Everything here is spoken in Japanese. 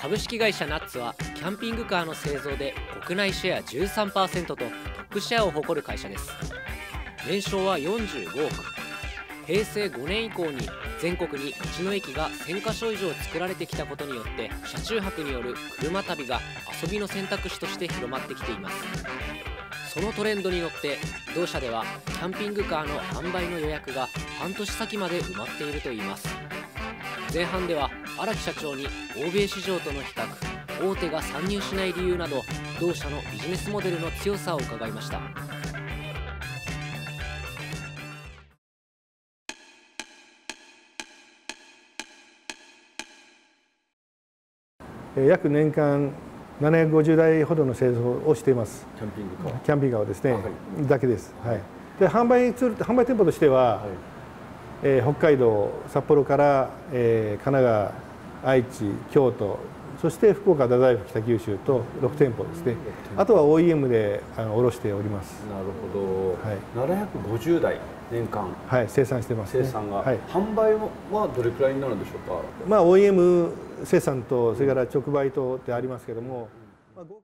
株式会社ナッツはキャンピングカーの製造で国内シェア13%とトップシェアを誇る会社です。年商は45億。平成5年以降に全国に道の駅が1000カ所以上作られてきたことによって車中泊による車旅が遊びの選択肢として広まってきています。そのトレンドによって同社ではキャンピングカーの販売の予約が半年先まで埋まっているといいます。前半では荒木社長に欧米市場との比較大手が参入しない理由など同社のビジネスモデルの強さを伺いました。約年間750台ほどの製造をしています。キャンピングカー。キャンピングカーをですね、はい。だけです、はい、で販売ツール販売店舗としては、はい。えー北海道札幌から、えー神奈川愛知京都そして福岡太宰府北九州と6店舗ですね。あとは OEM であの卸しております。なるほど、750台年間。はい生産してます、ね、生産が、はい。販売はどれくらいになるんでしょうか？まあ OEM 生産とそれから直売とってありますけども、まあ合